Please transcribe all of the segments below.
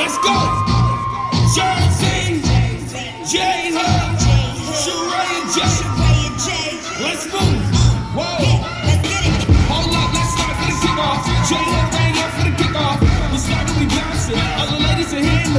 Let's go. Jersey, J Hub, Shuraya J. Let's move. Whoa. Hold up, let's start for the kickoff. J Hub ran up for the kickoff. We started, we bouncing. Other ladies are here.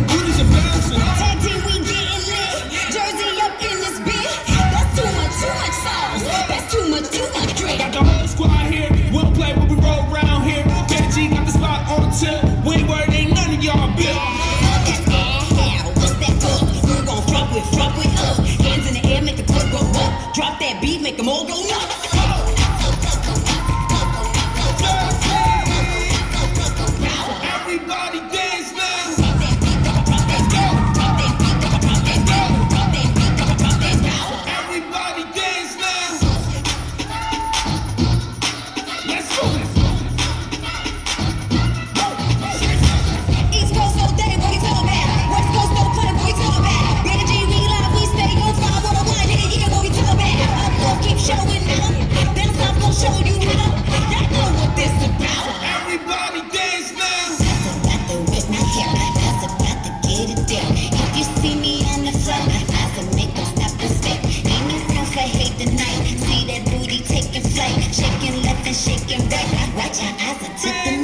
your eyes and tip Tip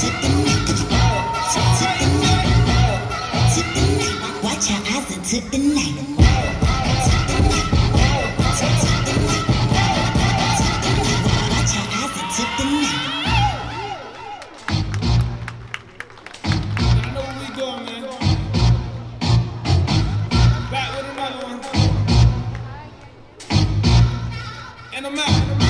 Tip Tip Watch your eyes and tip Tip Watch your eyes and tip And I'm out.